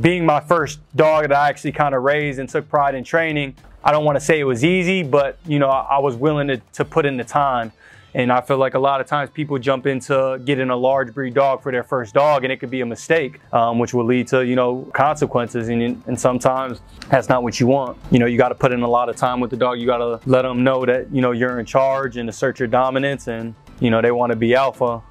being my first dog that I actually kind of raised and took pride in training, I don't want to say it was easy, but you know, I, I was willing to, to put in the time. And I feel like a lot of times people jump into getting a large breed dog for their first dog and it could be a mistake, um, which will lead to, you know, consequences. And, and sometimes that's not what you want. You know, you got to put in a lot of time with the dog. You got to let them know that, you know, you're in charge and assert your dominance and, you know, they want to be alpha